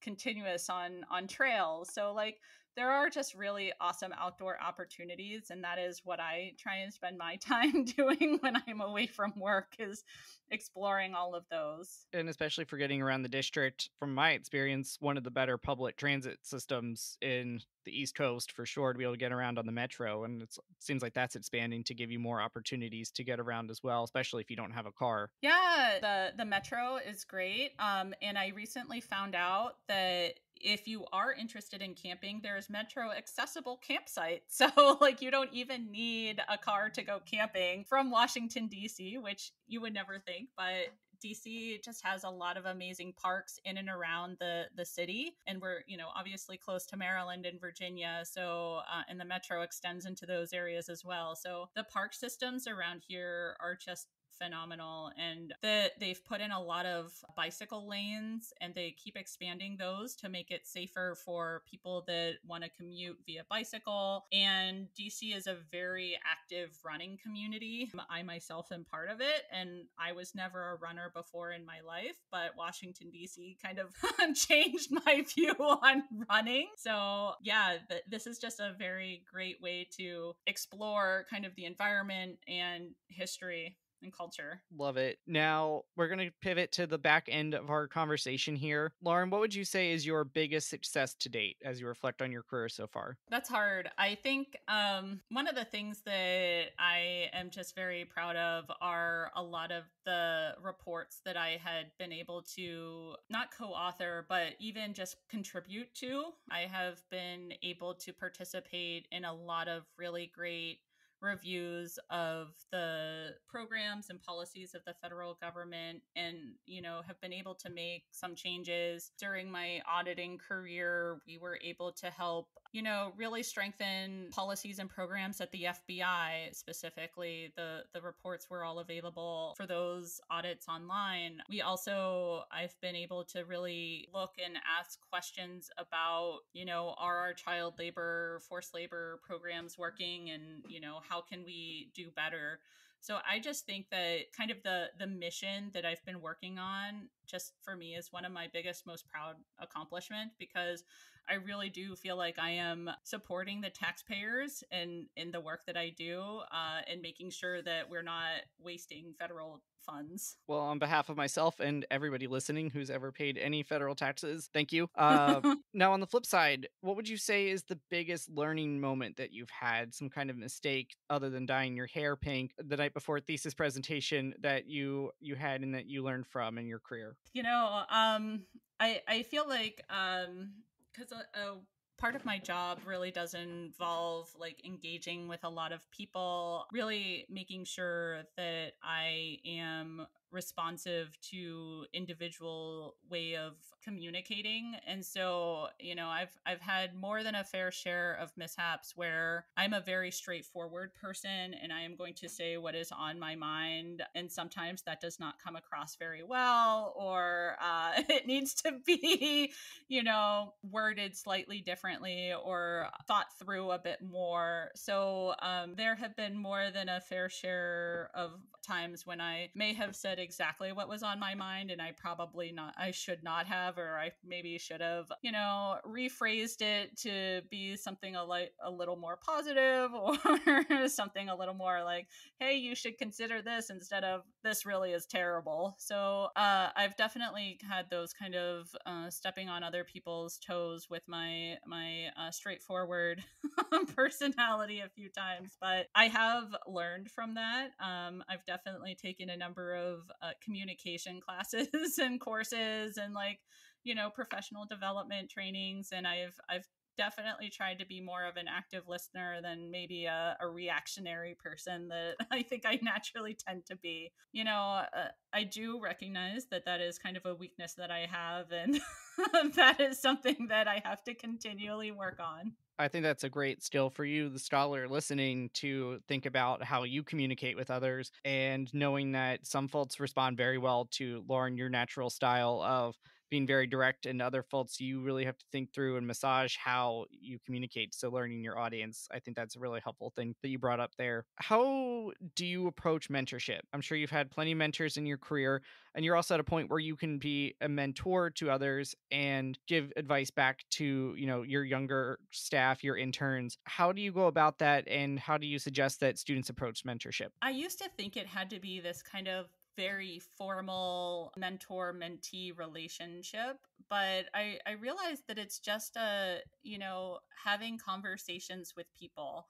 Speaker 2: continuous on on trails. So like there are just really awesome outdoor opportunities and that is what i try and spend my time doing when i'm away from work is exploring all of those.
Speaker 1: And especially for getting around the district from my experience one of the better public transit systems in the east coast for sure to be able to get around on the metro and it seems like that's expanding to give you more opportunities to get around as well especially if you don't have a car.
Speaker 2: Yeah the the metro is great um and i recently found out that if you are interested in camping, there's metro accessible campsites. So, like, you don't even need a car to go camping from Washington, D.C., which you would never think, but DC just has a lot of amazing parks in and around the the city, and we're you know obviously close to Maryland and Virginia, so uh, and the metro extends into those areas as well. So the park systems around here are just phenomenal and the, they've put in a lot of bicycle lanes and they keep expanding those to make it safer for people that want to commute via bicycle and dc is a very active running community. Um, I myself am part of it and i was never a runner before in my life but washington dc kind of changed my view on running. So yeah th- this is just a very great way to explore kind of the environment and history and culture.
Speaker 1: Love it. Now we're going to pivot to the back end of our conversation here. Lauren, what would you say is your biggest success to date as you reflect on your career so far?
Speaker 2: That's hard. I think um, one of the things that I am just very proud of are a lot of the reports that I had been able to not co author, but even just contribute to. I have been able to participate in a lot of really great reviews of the programs and policies of the federal government and you know have been able to make some changes. During my auditing career we were able to help you know really strengthen policies and programs at the FBI specifically the the reports were all available for those audits online. We also I've been able to really look and ask questions about you know are our child labor forced labor programs working and you know how can we do better? So i just think that kind of the the mission that i've been working on just for me is one of my biggest most proud accomplishment because i really do feel like i am supporting the taxpayers in in the work that i do uh, and making sure that we're not wasting federal funds.
Speaker 1: Well, on behalf of myself and everybody listening who's ever paid any federal taxes, thank you. Uh, now, on the flip side, what would you say is the biggest learning moment that you've had? Some kind of mistake other than dyeing your hair pink the night before thesis presentation that you you had and that you learned from in your career?
Speaker 2: You know, um, I I feel like um, because a, a part of my job really does involve like engaging with a lot of people, really making sure that I am responsive to individual way of communicating and so you know i've i've had more than a fair share of mishaps where i'm a very straightforward person and i am going to say what is on my mind and sometimes that does not come across very well or uh, it needs to be you know worded slightly differently or thought through a bit more. So um, there have been more than a fair share of times when i may have said exactly what was on my mind and I probably not I should not have or I maybe should have, you know, rephrased it to be something a like a little more positive or something a little more like, hey, you should consider this instead of this really is terrible. So uh, I've definitely had those kind of uh, stepping on other people's toes with my my uh, straightforward personality a few times, but I have learned from that. Um, I've definitely taken a number of uh, communication classes and courses and like you know professional development trainings and i've i've definitely tried to be more of an active listener than maybe a, a reactionary person that I think I naturally tend to be. You know, uh, I do recognize that that is kind of a weakness that I have, and that is something that I have to continually work on.
Speaker 1: I think that's a great skill for you, the scholar listening, to think about how you communicate with others and knowing that some folks respond very well to Lauren, your natural style of being very direct and other faults you really have to think through and massage how you communicate so learning your audience i think that's a really helpful thing that you brought up there. How do you approach mentorship? I'm sure you've had plenty of mentors in your career and you're also at a point where you can be a mentor to others and give advice back to you know your younger staff your interns. How do you go about that and how do you suggest that students approach mentorship?
Speaker 2: I used to think it had to be this kind of very formal mentor mentee relationship but i i realized that it's just a you know having conversations with people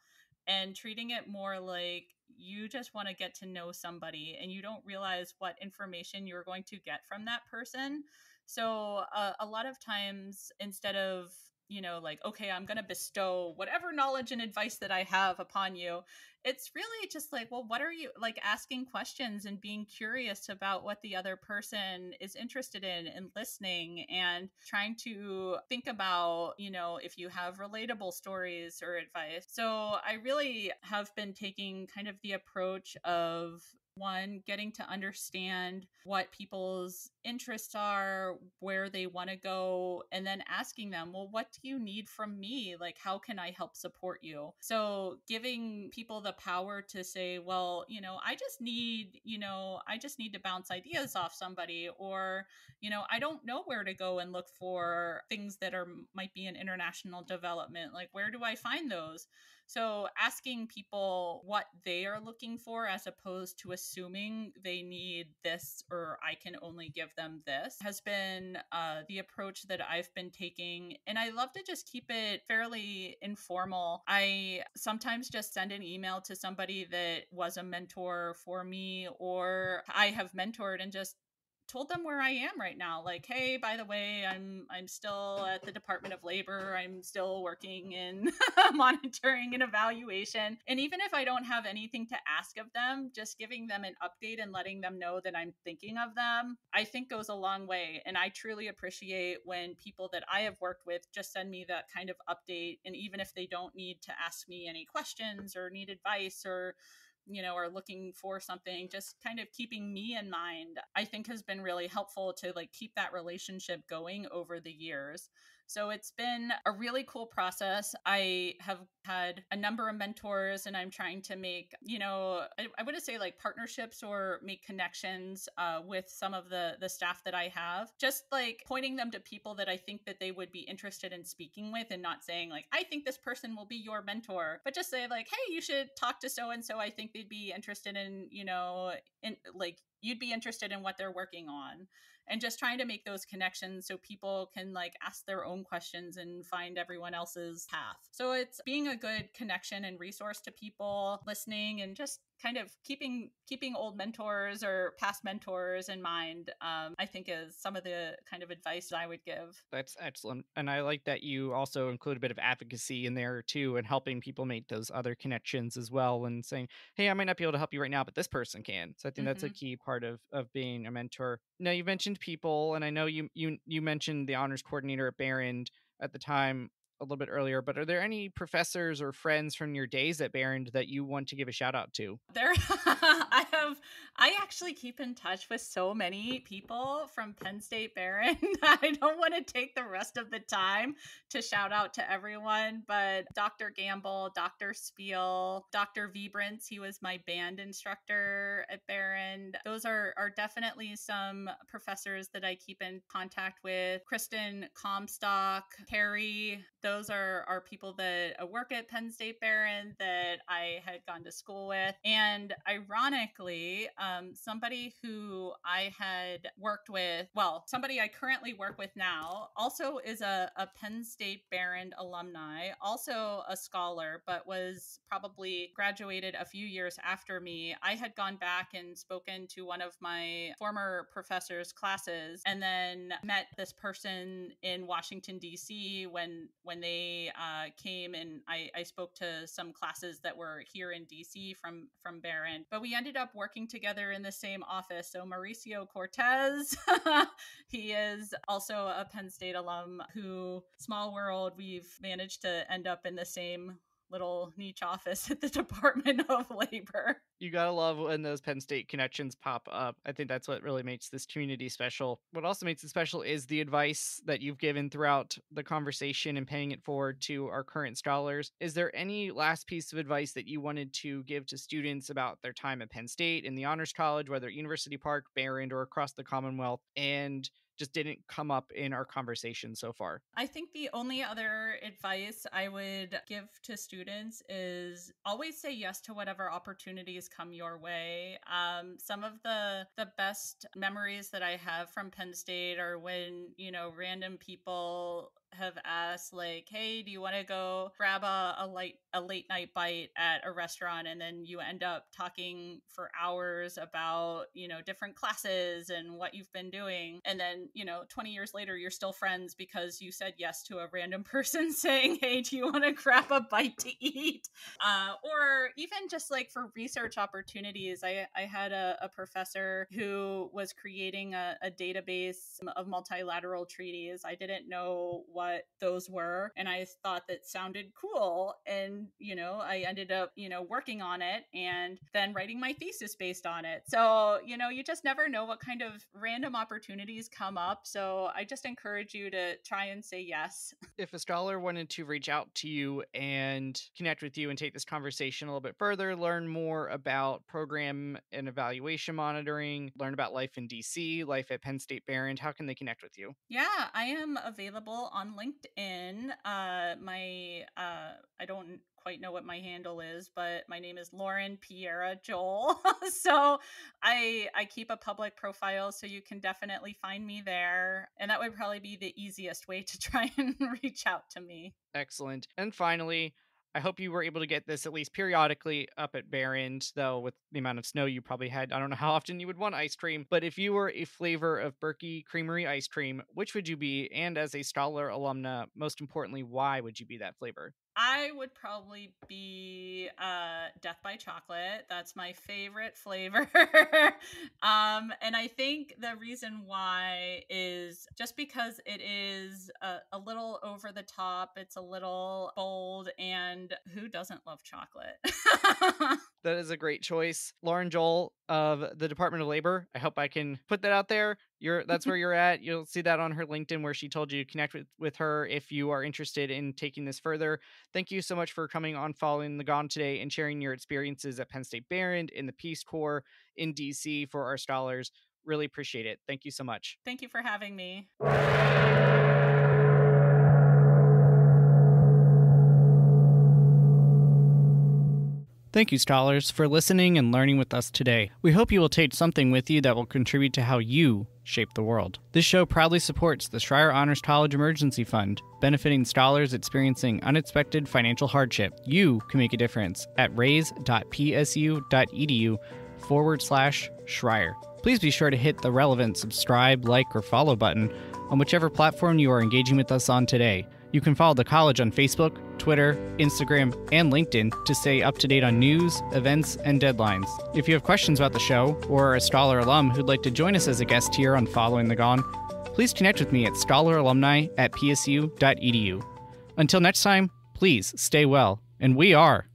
Speaker 2: and treating it more like you just want to get to know somebody and you don't realize what information you're going to get from that person. So, uh, a lot of times, instead of you know, like, okay, I'm going to bestow whatever knowledge and advice that I have upon you. It's really just like well what are you like asking questions and being curious about what the other person is interested in and listening and trying to think about you know if you have relatable stories or advice. So i really have been taking kind of the approach of one getting to understand what people's interests are where they want to go and then asking them well what do you need from me? Like how can i help support you? So giving people the power to say well you know i just need you know i just need to bounce ideas off somebody or you know i don't know where to go and look for things that are might be in international development. Like where do i find those so asking people what they are looking for as opposed to assuming they need this or I can only give them this has been uh, the approach that I've been taking. And I love to just keep it fairly informal. I sometimes just send an email to somebody that was a mentor for me or I have mentored and just told them where I am right now. Like, hey, by the way, I'm I'm still at the Department of Labor. I'm still working in monitoring and evaluation. And even if I don't have anything to ask of them, just giving them an update and letting them know that I'm thinking of them, I think goes a long way. And I truly appreciate when people that I have worked with just send me that kind of update. And even if they don't need to ask me any questions or need advice or you know, are looking for something, just kind of keeping me in mind, I think has been really helpful to like keep that relationship going over the years. So it's been a really cool process. I have had a number of mentors and I'm trying to make, you know, I, I to say like partnerships or make connections uh, with some of the the staff that I have. Just like pointing them to people that I think that they would be interested in speaking with and not saying like, I think this person will be your mentor, but just say like, hey, you should talk to so and so. I think they'd be interested in, you know, in like you'd be interested in what they're working on and just trying to make those connections so people can like ask their own questions and find everyone else's path. So it's being a good connection and resource to people, listening and just kind of keeping keeping old mentors or past mentors in mind um, i think is some of the kind of advice that i would give
Speaker 1: that's excellent and i like that you also include a bit of advocacy in there too and helping people make those other connections as well and saying hey i might not be able to help you right now but this person can so i think mm-hmm. that's a mm-hmm. key part of of being a mentor now you mentioned people and i know you you you mentioned the honors coordinator at Behrend at the time a little bit earlier, but are there any professors or friends from your days at Behrend that you want to give a shout out to?
Speaker 2: There, I have. I actually keep in touch with so many people from Penn State Behrend. I don't want to take the rest of the time to shout out to everyone, but Dr. Gamble, Dr. Spiel, Dr. Vibrance, he was my band instructor at Behrend. Those are are definitely some professors that I keep in contact with. Kristen Comstock, Carrie those are are people that uh, work at Penn State Behrend that I had gone to school with, and ironically, um, somebody who I had worked with, well, somebody I currently work with now, also is a, a Penn State Behrend alumni, also a scholar, but was probably graduated a few years after me. I had gone back and spoken to one of my former professor's classes, and then met this person in Washington D.C. when when they uh, came and I, I, spoke to some classes that were here in DC from from Behrend. But we ended up working together in the same office. So Mauricio Cortez, he is also a Penn State alum who, small world, we've managed to end up in the same little niche office at the Department of Labor.
Speaker 1: You gotta love when those Penn State connections pop up. I think that's what really makes this community special. What also makes it special is the advice that you've given throughout the conversation and paying it forward to our current scholars. Is there any last piece of advice that you wanted to give to students about their time at Penn State in the Honors College, whether at University Park, Behrend, or across the Commonwealth? And just didn't come up in our conversation so far.
Speaker 2: I think the only other advice I would give to students is always say yes to whatever opportunities come your way. Um, some of the the best memories that I have from Penn State are when you know random people have asked like, "Hey, do you want to go grab a, a light a late night bite at a restaurant?" And then you end up talking for hours about you know different classes and what you've been doing, and then you know 20 years later you're still friends because you said yes to a random person saying, "Hey, do you want to grab a bite to eat?" Uh, or even just like for research opportunities, I I had a, a professor who was creating a, a database of multilateral treaties. I didn't know what those were, and I thought that sounded cool. And, you know, I ended up, you know, working on it and then writing my thesis based on it. So, you know, you just never know what kind of random opportunities come up. So I just encourage you to try and say yes.
Speaker 1: If a scholar wanted to reach out to you and connect with you and take this conversation a little bit further, learn more about program and evaluation monitoring, learn about life in DC, life at Penn State Behrend, how can they connect with you?
Speaker 2: Yeah, I am available LinkedIn. Uh, my uh, I don't quite know what my handle is, but my name is Lauren Piera Jowell. so I I keep a public profile, so you can definitely find me there, and that would probably be the easiest way to try and reach out to me.
Speaker 1: Excellent. And finally, I hope you were able to get this at least periodically up at Behrend, though with the amount of snow you probably had, I don't know how often you would want ice cream. But if you were a flavor of Berkey Creamery ice cream, which would you be? And as a Scholar alumna, most importantly, why would you be that flavor?
Speaker 2: I would probably be uh, Death by Chocolate. That's my favorite flavor. um, and I think the reason why is just because it is a, a, little over the top, it's a little bold, and who doesn't love chocolate?
Speaker 1: that is a great choice. Lauren Jowell of the Department of Labor. I hope I can put that out there. You're that's where you're at. You'll see that on her LinkedIn where she told you to connect with, with her if you are interested in taking this further. Thank you so much for coming on Following the Gong today and sharing your experiences at Penn State Behrend in the Peace Corps in DC for our scholars. Really appreciate it. Thank you so much.
Speaker 2: Thank you for having me.
Speaker 1: Thank you, scholars, for listening and learning with us today. We hope you will take something with you that will contribute to how you shape the world. This show proudly supports the Schreyer Honors College Emergency Fund, benefiting scholars experiencing unexpected financial hardship. You can make a difference at raise.psu.edu forward slash Schreyer. Please be sure to hit the relevant subscribe, like, or follow button on whichever platform you are engaging with us on today. You can follow the college on Facebook, Twitter, Instagram, and LinkedIn to stay up to date on news, events, and deadlines. If you have questions about the show or are a Scholar alum who'd like to join us as a guest here on Following the Gong, please connect with me at scholaralumni at psu.edu. Until next time, please stay well, and we are